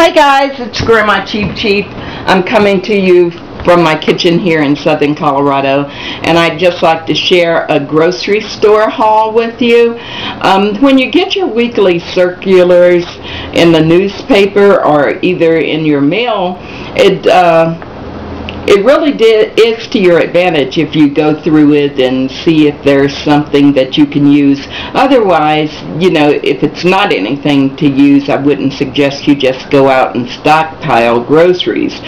Hi guys, it's Grandma Cheap Cheap. I'm coming to you from my kitchen here in southern Colorado and I'd just like to share a grocery store haul with you. Um, when you get your weekly circulars in the newspaper or either in your mail, it uh, it really did, is to your advantage if you go through it and see if there's something that you can use. Otherwise, you know, if it's not anything to use, I wouldn't suggest you just go out and stockpile groceries.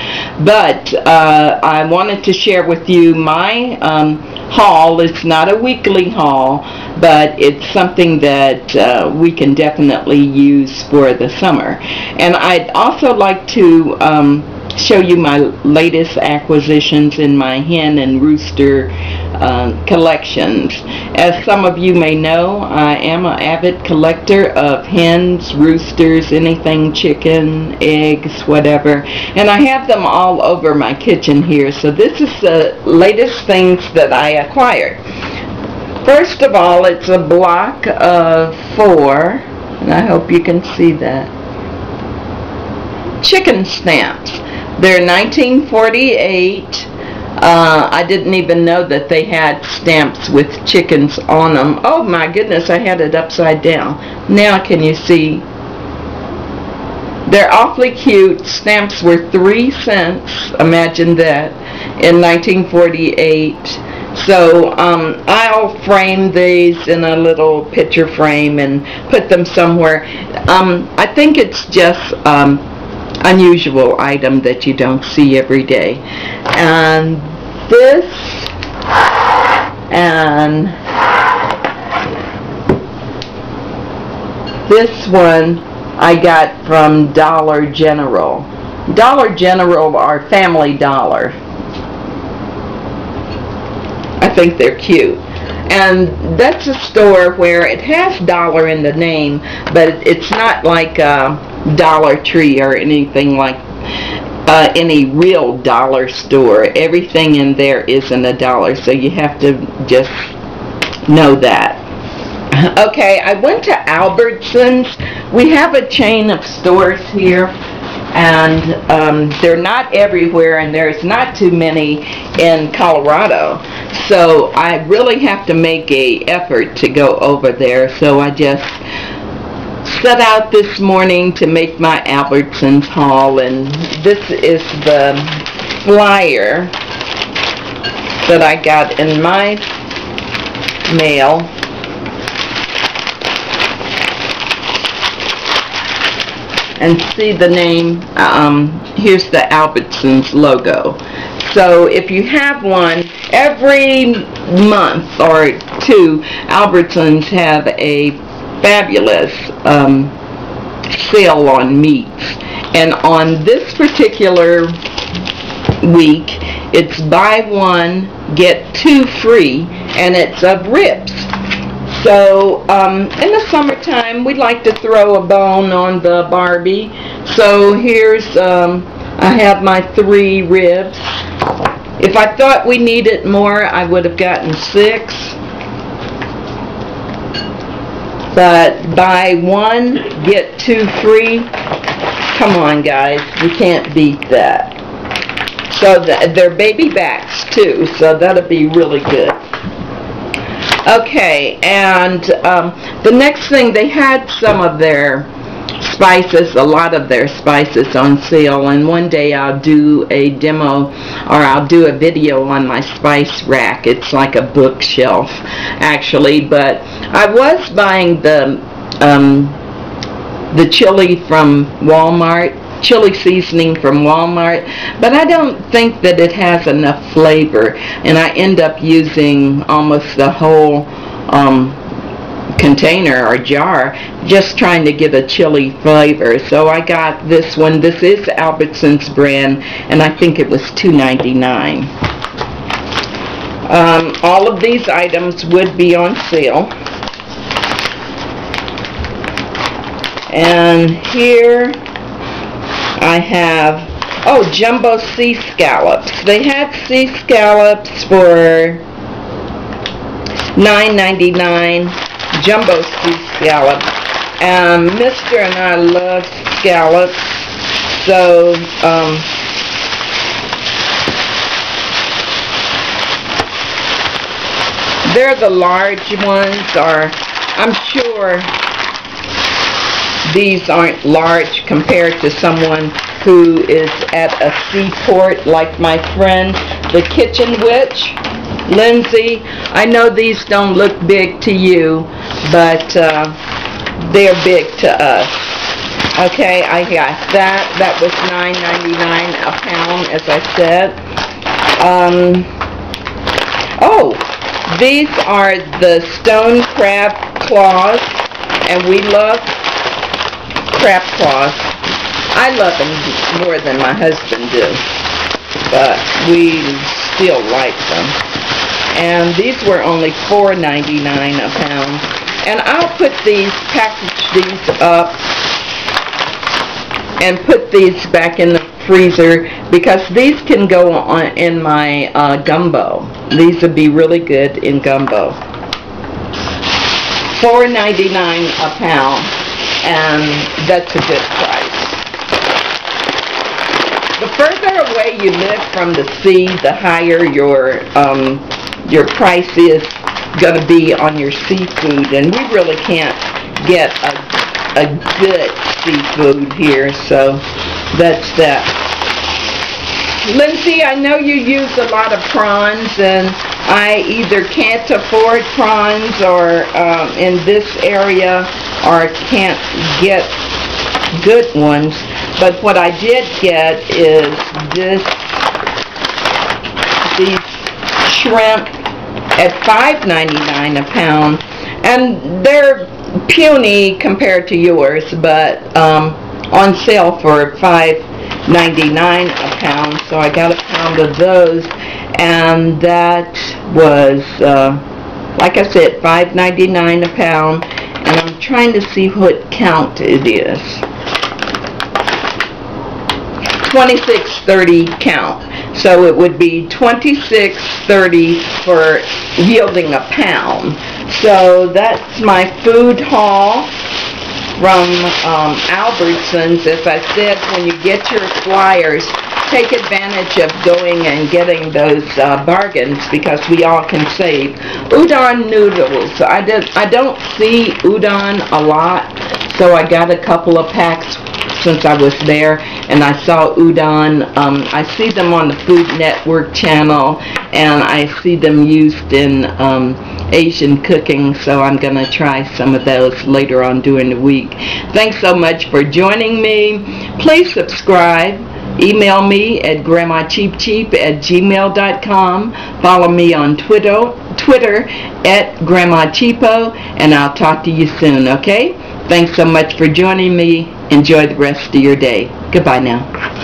But uh, I wanted to share with you my um, haul. It's not a weekly haul, but it's something that uh, we can definitely use for the summer. And I'd also like to um, show you my latest acquisitions in my hen and rooster uh, collections. As some of you may know, I am an avid collector of hens, roosters, anything chicken, eggs, whatever. And I have them all over my kitchen here. So this is the latest things that I acquired. First of all, it's a block of four, and I hope you can see that, chicken stamps. They're 1948. Uh, I didn't even know that they had stamps with chickens on them. Oh my goodness, I had it upside down. Now can you see? They're awfully cute. Stamps were three cents, imagine that, in 1948. So um, I'll frame these in a little picture frame and put them somewhere. Um, I think it's just um, unusual item that you don't see every day. And this and this one I got from Dollar General. Dollar General or Family Dollar. I think they're cute and that's a store where it has dollar in the name but it's not like a Dollar Tree or anything like uh, any real dollar store. Everything in there isn't a dollar so you have to just know that. Okay I went to Albertsons. We have a chain of stores here and um, they're not everywhere and there's not too many in Colorado. So I really have to make a effort to go over there so I just set out this morning to make my Albertsons haul and this is the flyer that I got in my mail and see the name, um, here's the Albertsons logo. So if you have one, every month or two, Albertsons have a fabulous um, sale on meats. And on this particular week, it's buy one, get two free, and it's of ribs. So um, in the summertime, we like to throw a bone on the Barbie. So here's, um, I have my three ribs. If I thought we needed more, I would have gotten six. But buy one, get two free. Come on, guys. We can't beat that. So the, they're baby backs, too, so that'll be really good. Okay, and um, the next thing, they had some of their spices, a lot of their spices on sale, and one day I'll do a demo, or I'll do a video on my spice rack. It's like a bookshelf, actually, but I was buying the, um, the chili from Walmart, chili seasoning from Walmart, but I don't think that it has enough flavor, and I end up using almost the whole um, container or jar just trying to get a chili flavor. So I got this one. This is Albertsons brand, and I think it was $2.99. Um, all of these items would be on sale. And here I have, oh, jumbo sea scallops. They had sea scallops for $9.99, jumbo sea scallops. And Mr. and I love scallops. So, um, they're the large ones, or I'm sure these aren't large compared to someone who is at a seaport like my friend, the Kitchen Witch, Lindsay. I know these don't look big to you, but uh, they're big to us. Okay, I got that. That was $9.99 a pound, as I said. Um, oh, these are the stone crab claws, and we love crab claws. I love them more than my husband do, but we still like them. And these were only $4.99 a pound. And I'll put these, package these up, and put these back in the freezer because these can go on in my uh, gumbo. These would be really good in gumbo. $4.99 a pound, and that's a good price. The further away you live from the sea, the higher your um, your price is going to be on your seafood, and we really can't get a, a good seafood here, so that's that. Lindsay, I know you use a lot of prawns, and I either can't afford prawns or um, in this area, or can't get good ones. But what I did get is this, these shrimp at $5.99 a pound, and they're puny compared to yours, but um, on sale for $5.99 a pound, so I got a pound of those, and that was, uh, like I said, $5.99 a pound, and I'm trying to see what count it is. 2630 count. So it would be 2630 for yielding a pound. So that's my food haul from um, Albertsons. As I said, when you get your flyers, take advantage of going and getting those uh, bargains because we all can save. Udon noodles. I, did, I don't see udon a lot, so I got a couple of packs since I was there and I saw udon. Um, I see them on the Food Network channel and I see them used in um, Asian cooking so I'm going to try some of those later on during the week. Thanks so much for joining me. Please subscribe. Email me at grandmacheapcheap at gmail.com. Follow me on Twitter, Twitter at grandmacheapo and I'll talk to you soon, okay? Thanks so much for joining me. Enjoy the rest of your day. Goodbye now.